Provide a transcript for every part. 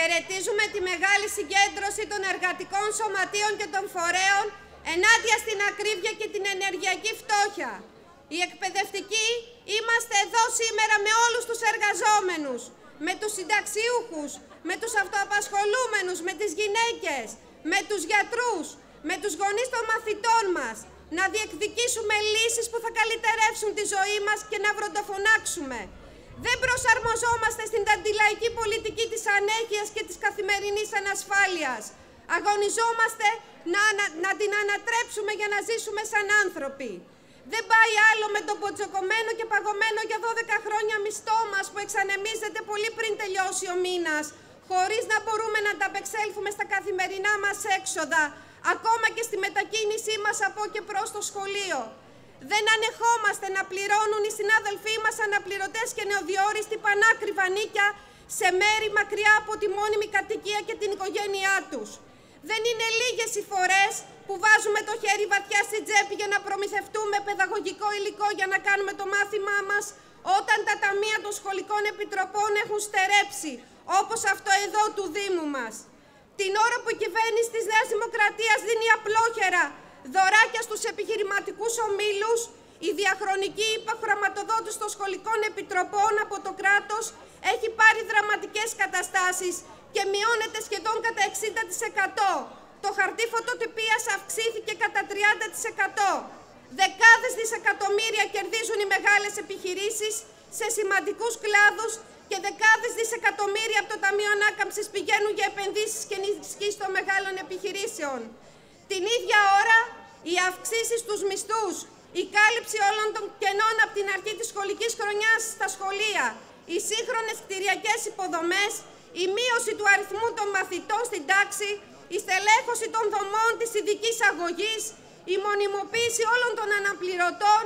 Χαιρετίζουμε τη μεγάλη συγκέντρωση των εργατικών σωματείων και των φορέων ενάντια στην ακρίβεια και την ενεργειακή φτώχεια. Οι εκπαιδευτικοί είμαστε εδώ σήμερα με όλους τους εργαζόμενους, με τους συνταξιούχους, με τους αυτοαπασχολούμενους, με τις γυναίκες, με τους γιατρούς, με τους γονείς των μαθητών μας, να διεκδικήσουμε λύσεις που θα καλυτερεύσουν τη ζωή μας και να βροντοφωνάξουμε. Δεν προσαρμοζόμαστε στην αντιλαϊκή πολιτική της ανέχειας και της καθημερινής ανασφάλειας. Αγωνιζόμαστε να, να, την ανατρέψουμε για να ζήσουμε σαν άνθρωποι. Δεν πάει άλλο με τον ποτζοκομμένο και παγωμένο για 12 χρόνια μισθό μας που εξανεμίζεται πολύ πριν τελειώσει ο μήνας, χωρίς να μπορούμε να ανταπεξέλθουμε στα καθημερινά μας έξοδα, ακόμα και στη μετακίνησή μας από και προς το σχολείο. Δεν ανεχόμαστε να πληρώνουν οι συνάδελφοί μας αναπληρωτές και νεοδιόριστοι πανάκριβα νίκια σε μέρη μακριά από τη μόνιμη κατοικία και την οικογένειά τους. Δεν είναι λίγες οι φορές που βάζουμε το χέρι βαθιά στην τσέπη για να προμηθευτούμε παιδαγωγικό υλικό για να κάνουμε το μάθημά μας όταν τα ταμεία των σχολικών επιτροπών έχουν στερέψει, όπως αυτό εδώ του Δήμου μας. Την ώρα που η κυβέρνηση της Νέας Δημοκρατίας δίνει απλόχερα δωράκια στους επιχειρηματικούς ομίλους, η διαχρονική υποχρηματοδότηση των σχολικών επιτροπών από το κράτος έχει πάρει δραματικές καταστάσεις και μειώνεται σχεδόν κατά 60%. Το χαρτί φωτοτυπίας αυξήθηκε κατά 30%. Δεκάδες δισεκατομμύρια κερδίζουν οι μεγάλες επιχειρήσεις σε σημαντικούς κλάδους και δεκάδες δισεκατομμύρια από το Ταμείο Ανάκαμψης πηγαίνουν για επενδύσεις και ενίσχυση των μεγάλων επιχειρήσεων. Την ίδια ώρα, οι αυξήσεις στους μισθούς, η κάλυψη όλων των κενών από την αρχή της σχολικής χρονιάς στα σχολεία, οι σύγχρονες κτηριακές υποδομές, η μείωση του αριθμού των μαθητών στην τάξη, η στελέχωση των δομών της ειδικής αγωγής, η μονιμοποίηση όλων των αναπληρωτών,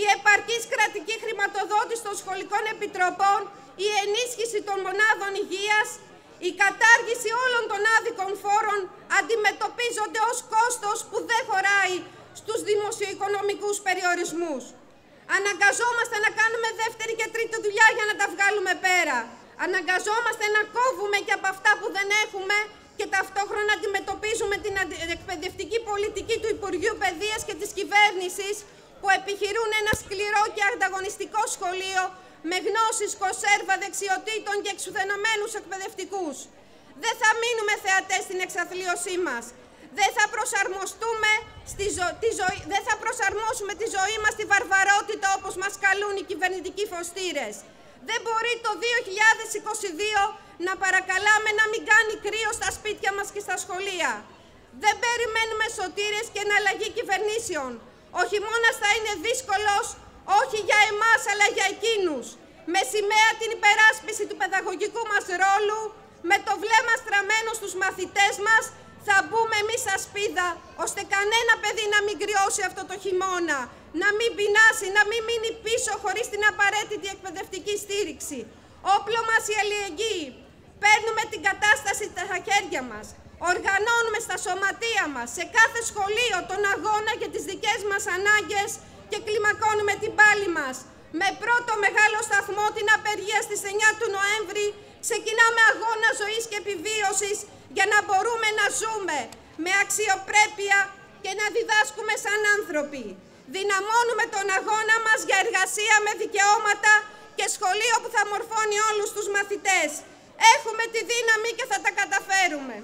η επαρκής κρατική χρηματοδότηση των σχολικών επιτροπών, η ενίσχυση των μονάδων υγείας, η κατάργηση όλων των άδικων φόρων αντιμετωπίζονται ως κόστος που δεν χωράει στους δημοσιοοικονομικούς περιορισμούς. Αναγκαζόμαστε να κάνουμε δεύτερη και τρίτη δουλειά για να τα βγάλουμε πέρα. Αναγκαζόμαστε να κόβουμε και από αυτά που δεν έχουμε και ταυτόχρονα αντιμετωπίζουμε την εκπαιδευτική πολιτική του Υπουργείου Παιδείας και της κυβέρνησης που επιχειρούν ένα σκληρό και ανταγωνιστικό σχολείο με γνώσεις, κοσέρβα, δεξιοτήτων και εξουθενωμένους εκπαιδευτικούς. Δεν θα μείνουμε θεατές στην εξαθλίωσή μας. Δεν θα προσαρμοστούμε στη τη ζωή... δεν θα προσαρμόσουμε τη ζωή μας στη βαρβαρότητα όπως μας καλούν οι κυβερνητικοί φωστήρες. Δεν μπορεί το 2022 να παρακαλάμε να μην κάνει κρύο στα σπίτια μας και στα σχολεία. Δεν περιμένουμε σωτήρες και εναλλαγή κυβερνήσεων. Ο χειμώνας θα είναι δύσκολος όχι για εμάς αλλά για εκείνους. Με σημαία την υπεράσπιση του παιδαγωγικού μας ρόλου, με το βλέμμα στραμμένο στους μαθητές μας, θα μπούμε εμείς στα σπίδα, ώστε κανένα παιδί να μην κρυώσει αυτό το χειμώνα, να μην πεινάσει, να μην μείνει πίσω χωρίς την απαραίτητη εκπαιδευτική στήριξη. Όπλο μας η αλληλεγγύη. Παίρνουμε την κατάσταση στα χέρια μας. Οργανώνουμε στα σωματεία μας, σε κάθε σχολείο, τον αγώνα για τις δικές μας ανάγκες και κλιμακώνουμε την πάλη μας. Με πρώτο μεγάλο σταθμό την απεργία στις 9 του Νοέμβρη ξεκινάμε αγώνα ζωής και επιβίωσης για να μπορούμε να ζούμε με αξιοπρέπεια και να διδάσκουμε σαν άνθρωποι. Δυναμώνουμε τον αγώνα μας για εργασία με δικαιώματα και σχολείο που θα μορφώνει όλους τους μαθητές. Έχουμε τη δύναμη και θα τα καταφέρουμε.